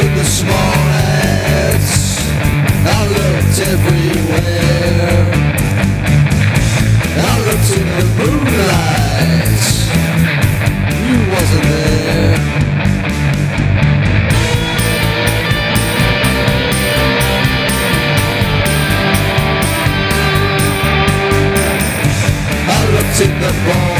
in the small ads I looked everywhere. I looked in the moonlight. You wasn't there. I looked in the ball.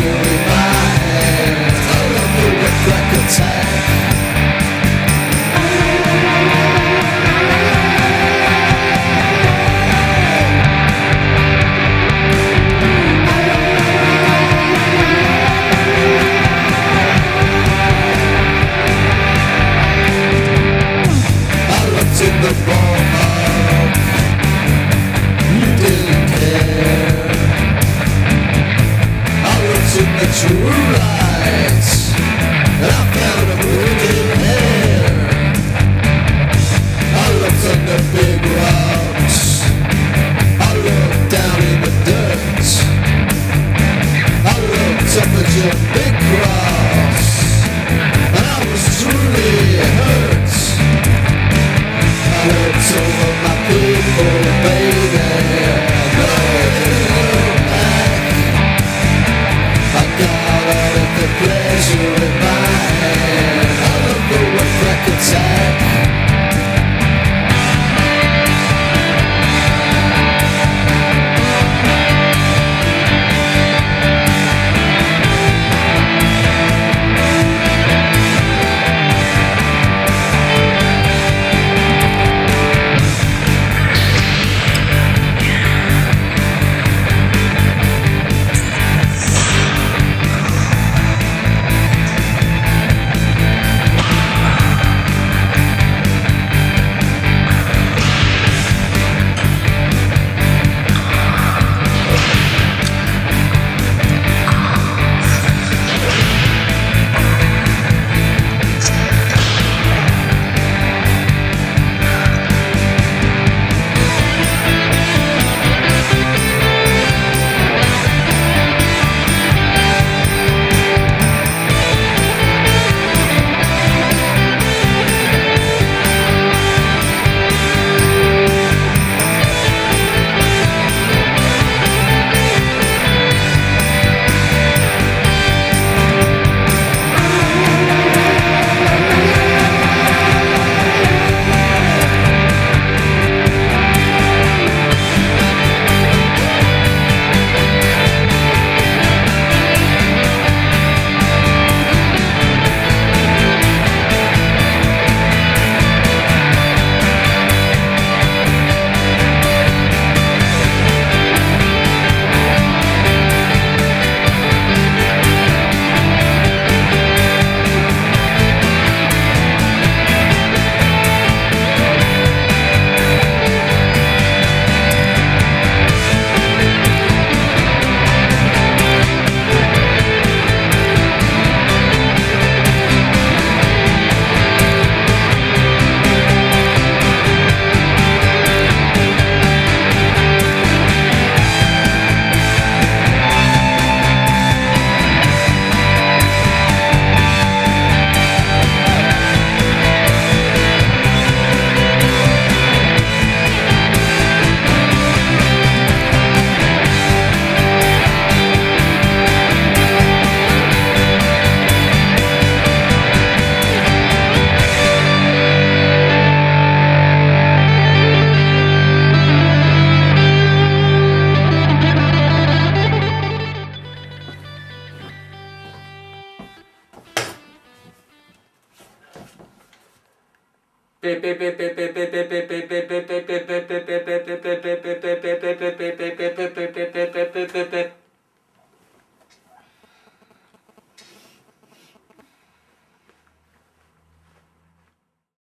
pleasure looked Beep